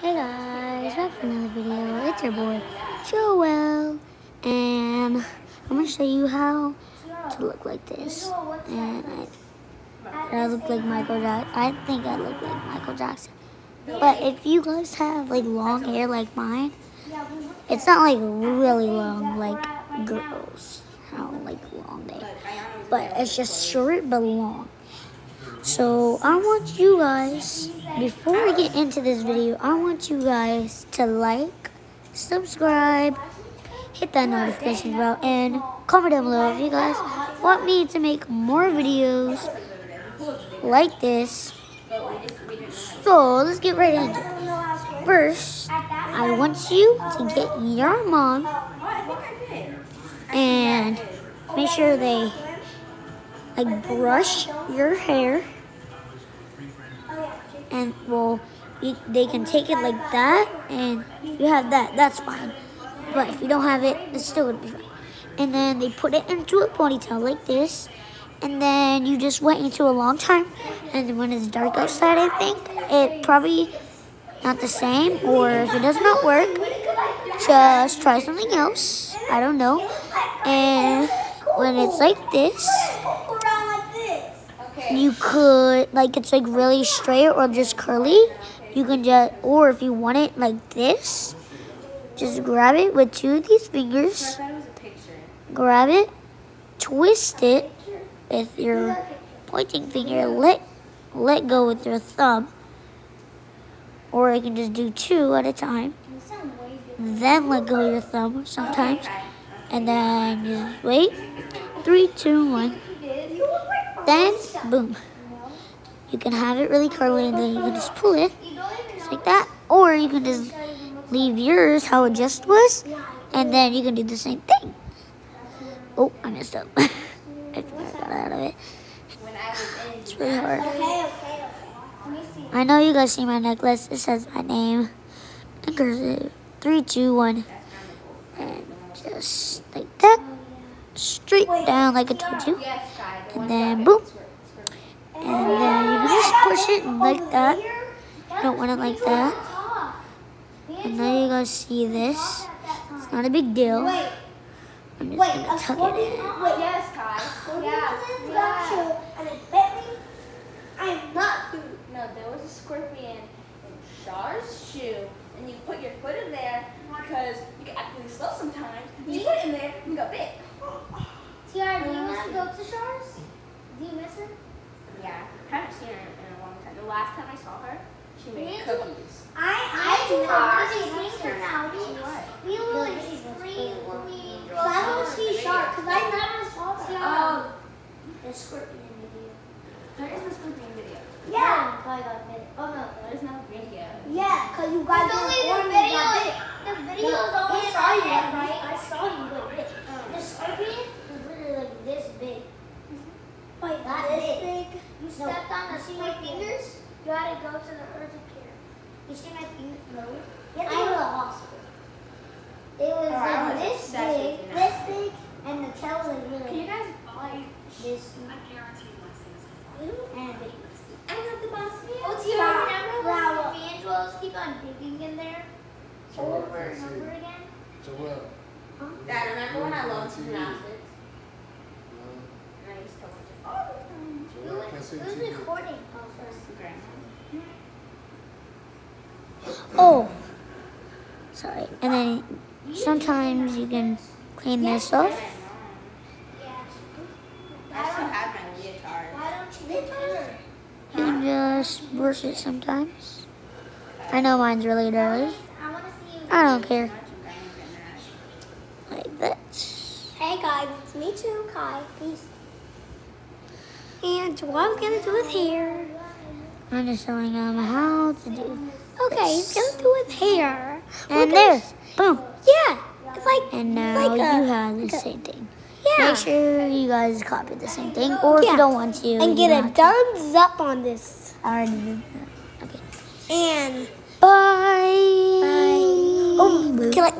Hey guys, back for another video. It's your boy, Joel, and I'm gonna show you how to look like this. And I, I look like Michael Jackson. I think I look like Michael Jackson. But if you guys have like long hair like mine, it's not like really long like girls. How like long they, but it's just short but long. So I want you guys, before we get into this video, I want you guys to like, subscribe, hit that notification bell, and comment down below if you guys want me to make more videos like this. So let's get right into it. First, I want you to get your mom and make sure they like brush your hair and well you, they can take it like that and if you have that that's fine. But if you don't have it it's still gonna be fine. And then they put it into a ponytail like this and then you just wait into a long time and when it's dark outside I think it probably not the same or if it does not work just try something else. I don't know. And when it's like this you could like it's like really straight or just curly. You can just or if you want it like this just grab it with two of these fingers. Grab it twist it with your pointing finger let let go with your thumb. Or you can just do two at a time. Then let go your thumb sometimes. And then just wait. Three two one then, boom. You can have it really curly and then you can just pull it, just like that. Or you can just leave yours how it just was, and then you can do the same thing. Oh, I messed up. I got out of it. It's really hard. I know you guys see my necklace. It says my name in cursive. Three, two, one. And just like that. Straight down like I told you and then boom. And then you just push it like that. You don't want it like that. And then you guys see this. It's not a big deal. I'm just gonna tuck it in. Yes, Kai. Yeah. And it bit me. I am not. No, there was a scorpion in Char's shoe, and you put your foot in there because you get act really slow sometimes. You put it in there, and you got bit. Tiara, do you want to go to Shores? Do you miss her? Yeah, haven't seen her in a long time. The last time I saw her, she made Me? cookies. I I do not see her now. She was. We will like scream when we. But I don't see Shark because I never saw Tiara. Oh, um, the scorpion video. there is a scorpion video. Yeah. I got bit. Oh no. There is no video. Yeah, because you guys There's only were the warned you video. The video is I always saw you, on right? I saw you get bit. The scorpion was literally like this big. Like that big. You No. stepped on the You see my scorpion. fingers? You had to go to the urgent care. You see my fingers? No. You have to I- go to the hospital. It was Oh, like was this obsessed big, this now. big, and the tail was really Can you guys buy? this I guarantee you and big. I got the boss man. Oh, Oh, Tia, Flower. remember Flower. when evangelists keep on digging in there So over and over again? Joel. Dad, remember when I loved gymnastics? And I used to watch it all Oh, sorry. And then sometimes you can clean this off. Can just brush it sometimes. I know mine's really dirty. I don't care. And. Like that. Hey guys, it's me too, Kai. Peace. And what I'm gonna do with hair. I'm just showing them how to do. Okay, he's gonna do with hair. And there, boom. Yeah, it's like And now like you a- have the like same thing. yeah. Make sure you guys copy the same thing, or if Yeah. you don't want to, and get a have to. thumbs up on this. I already did that. Okay. And Bye. Bye. Oh, can I